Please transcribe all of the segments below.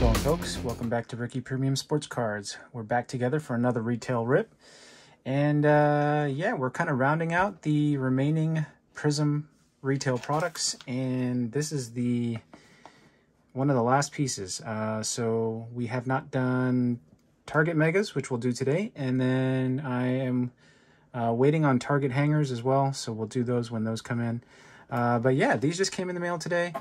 going, folks? Welcome back to Rikky Premium Sports Cards. We're back together for another retail rip. And uh, yeah, we're kind of rounding out the remaining Prizm retail products. And this is the one of the last pieces. Uh, so we have not done Target Megas, which we'll do today. And then I am uh, waiting on Target hangers as well. So we'll do those when those come in. Uh, but yeah, these just came in the mail today.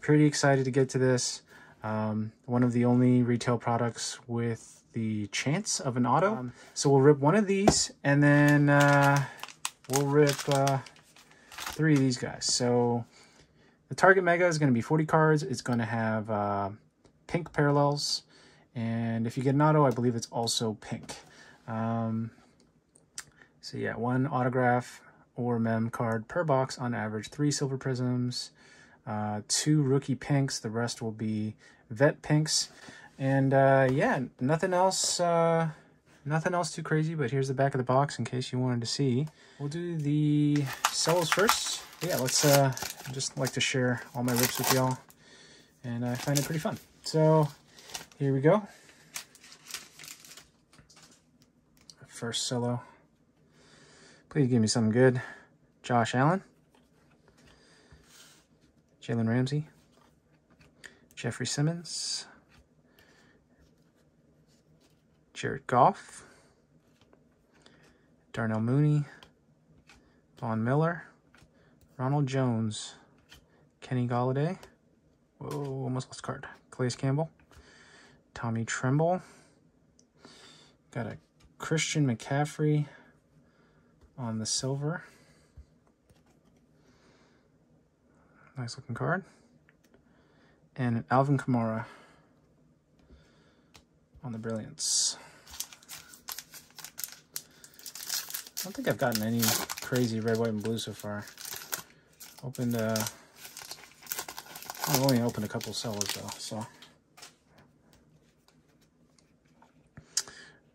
Pretty excited to get to this. Um, one of the only retail products with the chance of an auto. Um, so we'll rip one of these and then uh, we'll rip uh, three of these guys. So the Target Mega is going to be 40 cards. It's going to have uh, pink parallels. And if you get an auto, I believe it's also pink. Um, so yeah, one autograph or mem card per box on average, three silver Prizms, uh, two rookie pinks. The rest will be vet pinks. And uh, yeah, nothing else. Uh, nothing else too crazy. But here's the back of the box in case you wanted to see. We'll do the cellos first. Yeah, let's uh, just like to share all my rips with y'all, and I find it pretty fun. So here we go. First cello. Please give me something good. Josh Allen. Jalen Ramsey, Jeffrey Simmons, Jared Goff, Darnell Mooney, Von Miller, Ronald Jones, Kenny Golladay, whoa, almost lost card, Calais Campbell, Tommy Tremble, got a Christian McCaffrey on the silver. Nice looking card. And an Alvin Kamara on the Brilliance. I don't think I've gotten any crazy red, white, and blue so far. Opened, uh, I've only opened a couple sellers though, so.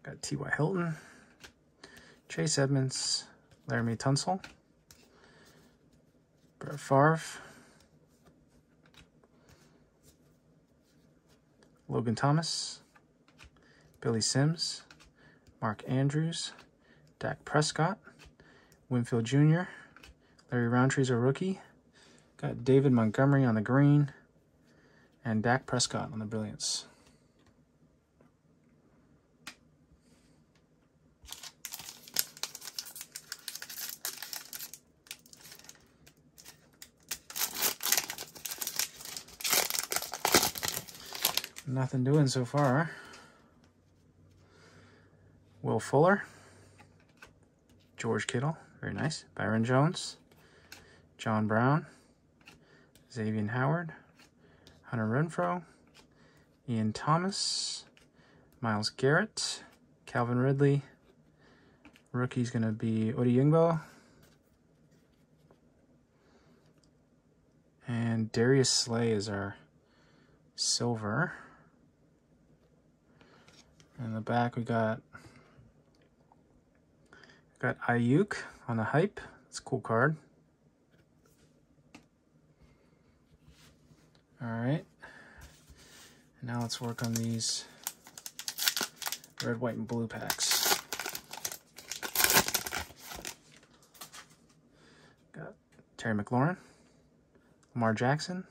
Got T.Y. Hilton, Chase Edmonds, Laremy Tunsil, Brett Favre, Logan Thomas, Billy Sims, Mark Andrews, Dak Prescott, Winfield Jr., Larry Rountree's a rookie. Got David Montgomery on the green, and Dak Prescott on the brilliance. Nothing doing so far. Will Fuller. George Kittle. Very nice. Byron Jones. John Brown. Xavier Howard. Hunter Renfrow. Ian Thomas. Myles Garrett. Calvin Ridley. Rookie's going to be Odeyingbo. And Darius Slay is our silver. In the back, we got got Aiyuk on the hype. It's a cool card. All right. Now let's work on these red, white, and blue packs. Got Terry McLaurin, Lamar Jackson,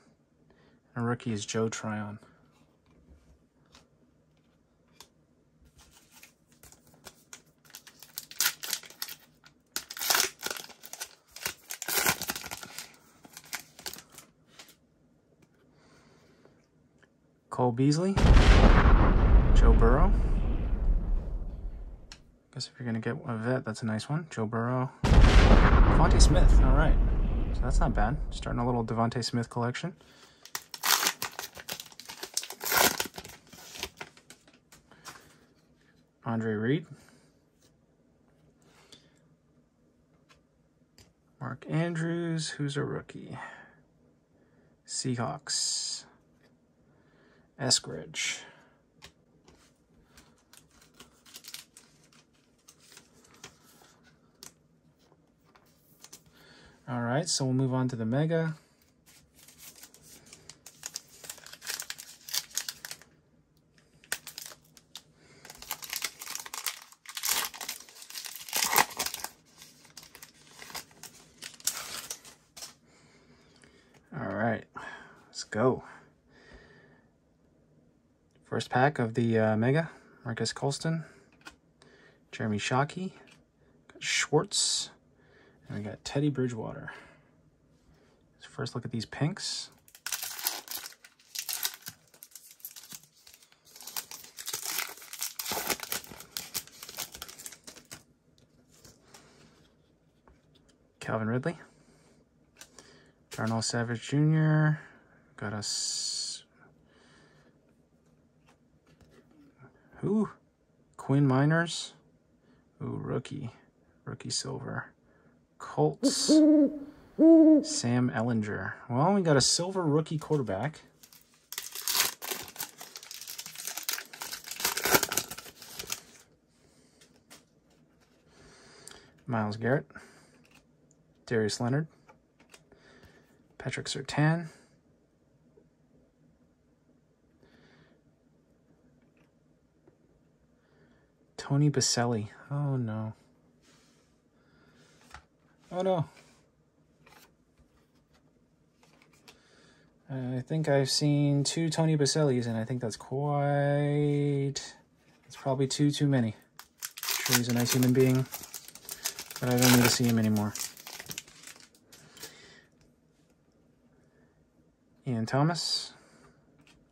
and rookie is Joe Tryon. Cole Beasley, Joe Burrow. Guess if you're gonna get a vet, that's a nice one. Joe Burrow, DeVonta Smith. All right, so that's not bad. Starting a little DeVonta Smith collection. Andre Reed. Mark Andrews, who's a rookie. Seahawks. Eskridge. All right, so we'll move on to the Mega. All right, let's go. First pack of the uh, Mega. Marques Colston. Jeremy Shockey. Schwartz. And we got Teddy Bridgewater. Let's first look at these pinks. Calvin Ridley. Darnell Savage Jr. Got us. Who? Quinn Meinerz. Ooh, rookie. Rookie silver. Colts. Sam Ehlinger. Well, we got a silver rookie quarterback. Myles Garrett. Darius Leonard. Patrick Surtain. Tony Boselli. Oh no. Oh no. I think I've seen two Tony Bosellis, and I think that's quite... It's probably two too many. sure he's a nice human being, but I don't need to see him anymore. Ian Thomas,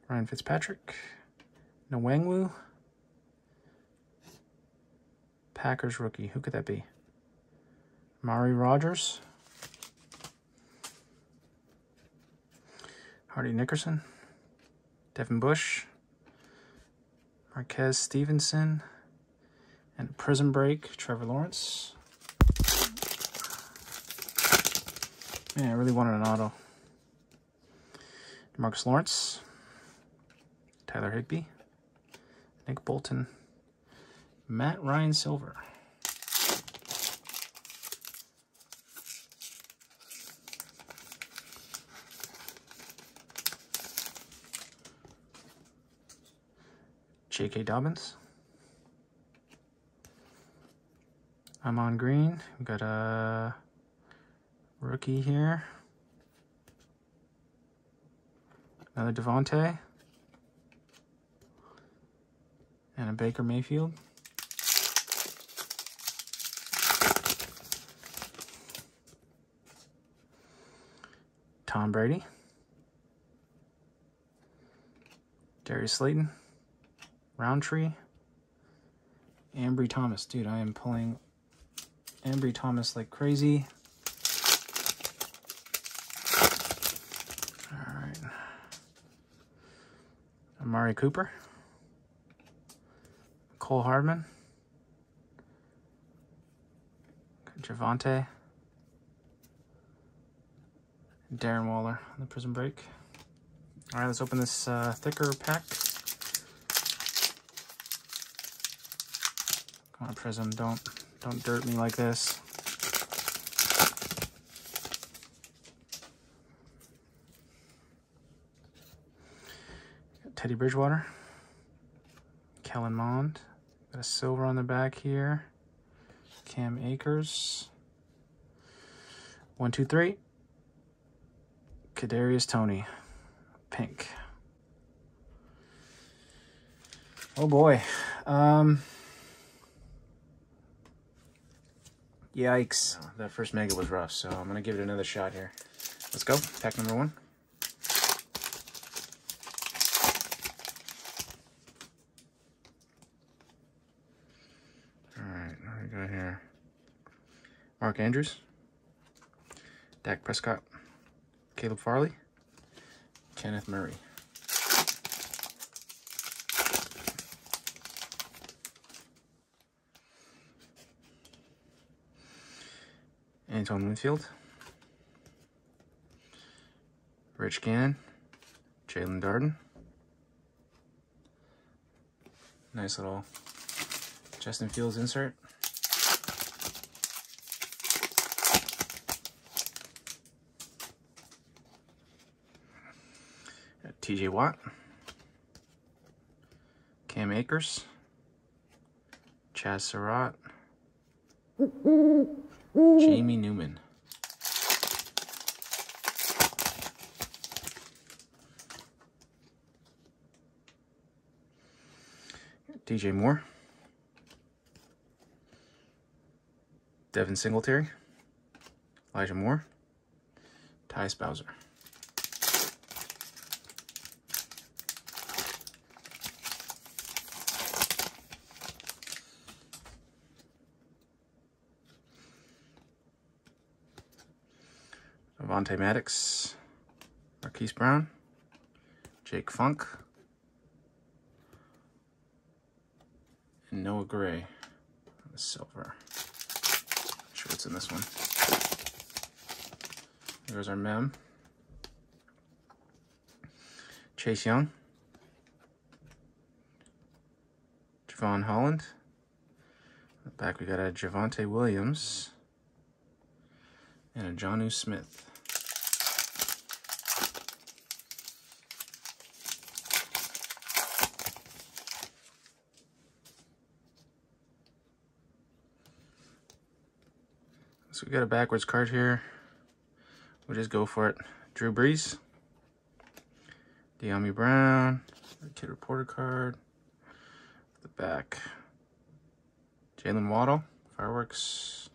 Ryan Fitzpatrick, Nwangwu, Packers rookie. Who could that be? Mari Rodgers, Hardy Nickerson, Devin Bush, Marquez Stevenson, and Prizm Break, Trevor Lawrence. Man, I really wanted an auto. Marcus Lawrence, Tyler Higbee, Nick Bolton, Matt Ryan Silver. J.K. Dobbins. I'm on Green. We've got a rookie here. Another Devontae. And a Baker Mayfield. Tom Brady. Darius Slayton. Rountree. Ambry Thomas. Dude, I am pulling Ambry Thomas like crazy. Amari Cooper, Cole Hardman, Javonte, Darren Waller on the Prizm Break. All right, let's open this uh, thicker pack. Come on, Prizm, don't don't dirt me like this. Teddy Bridgewater. Kellen Mond. Got a silver on the back here. Cam Akers. One, two, three. Kadarius Toney, Pink. Oh boy. Um, yikes. That first mega was rough, so I'm going to give it another shot here. Let's go. Pack number one. All right, what we got here? Mark Andrews, Dak Prescott, Caleb Farley, Kenneth Murray. Antoine Winfield, Rich Gannon, Jaelon Darden. Nice little Justin Fields insert. TJ Watt, Cam Akers, Chaz Surratt, Jamie Newman. DJ Moore, Devin Singletary, Elijah Moore, Ty Spouser. Avonte Maddox, Marquise Brown, Jake Funk, and Noah Gray, the silver. Not sure what's in this one. Here's our mem. Chase Young, Jevon Holland. back we got a Javonte Williams and a Jonnu Smith. So we got a backwards card here. We'll just go for it. Drew Brees. Dyami Brown. Kid Reporter card. The back. Jaylen Waddle. Fireworks.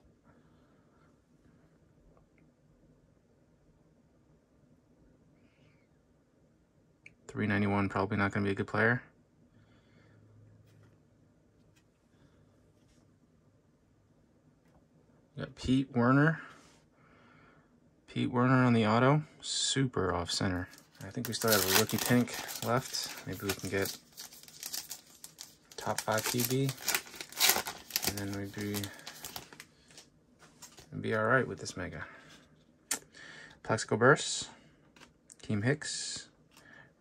Three ninety one probably not gonna be a good player. Got Pete Werner. Pete Werner on the auto. Super off center. I think we still have a rookie pink left. Maybe we can get top five PB. And then we'd be be all right with this mega. Plaxico Burress. Team Hicks.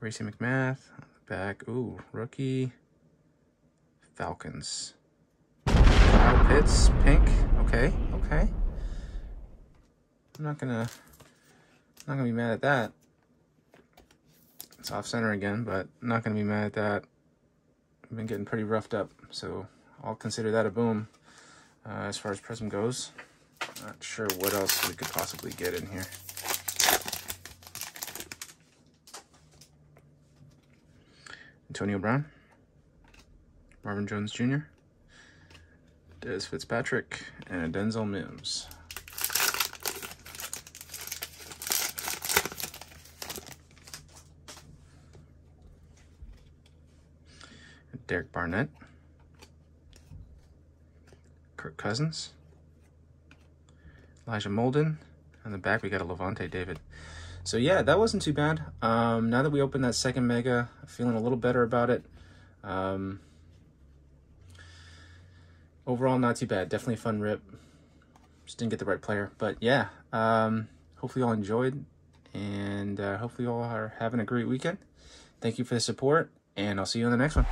Racey McMath. Back. Ooh, rookie. Falcons. Kyle Pitts, pink. Okay, okay. I'm not gonna, I'm not gonna be mad at that. It's off center again, but I'm not gonna be mad at that. I've been getting pretty roughed up, so I'll consider that a boom uh, as far as Prizm goes. Not sure what else we could possibly get in here. Antonio Brown, Marvin Jones Jr., Dez Fitzpatrick, and Denzel Mims. Derek Barnett, Kirk Cousins, Elijah Molden, and the back we got a Lavonte David. So yeah, that wasn't too bad. Um, now that we opened that second mega, I'm feeling a little better about it. Um, overall, not too bad. Definitely a fun rip. Just didn't get the right player. But yeah, um, hopefully you all enjoyed. And uh, hopefully you all are having a great weekend. Thank you for the support. And I'll see you on the next one.